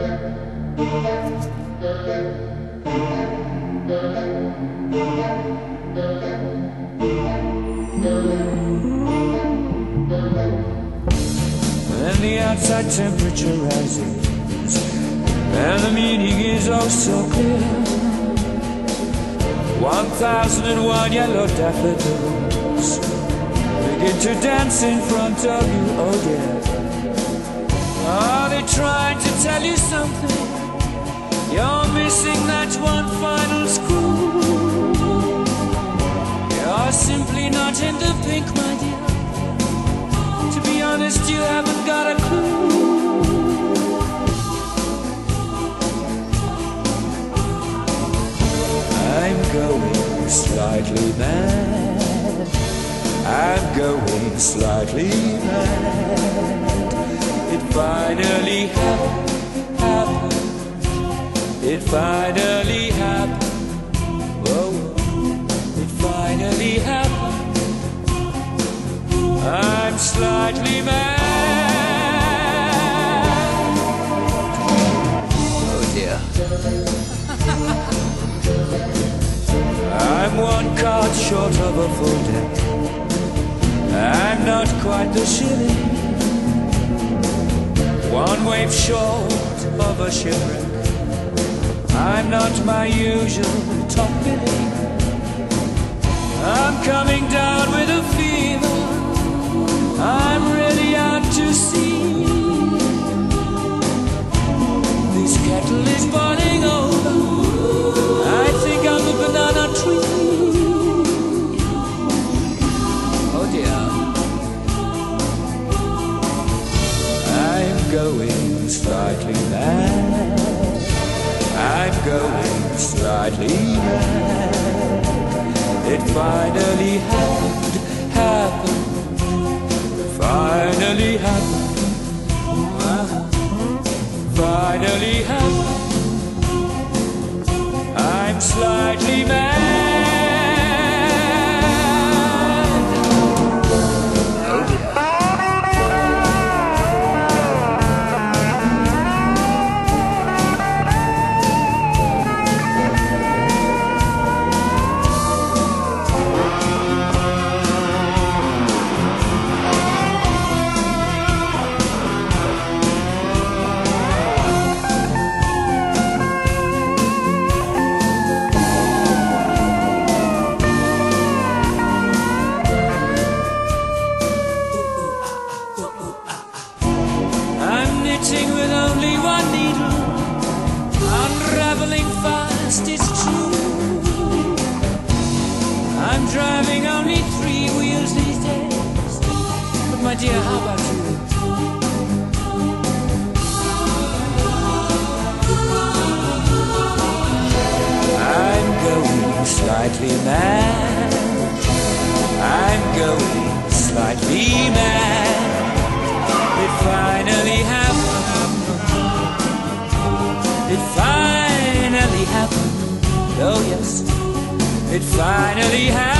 And the outside temperature rises, and the meaning is oh so clear. One thousand and one yellow daffodils begin to dance in front of you, oh dear. Are they trying to missing that one final screw. You're simply not in the pink, my dear. To be honest, you haven't got a clue. I'm going slightly mad. I'm going slightly mad. It finally happened. happened. It finally happened. Whoa. It finally happened. I'm slightly mad. Oh dear. I'm one card short of a full deck. I'm not quite the shilling. One wave short of a shipwreck. I'm not my usual top billing. I'm coming down with a fever. I'm really out to sea. This kettle is boiling over. I think I'm a banana tree. Oh dear. I'm going slightly mad. Going slightly mad. It finally happened, happened, finally happened, finally happened. I'm slightly mad. Driving only three wheels these days. But my dear, how about you? I'm going slightly mad. I'm going slightly mad. It finally happened. It finally happened. Oh yes, it finally happened.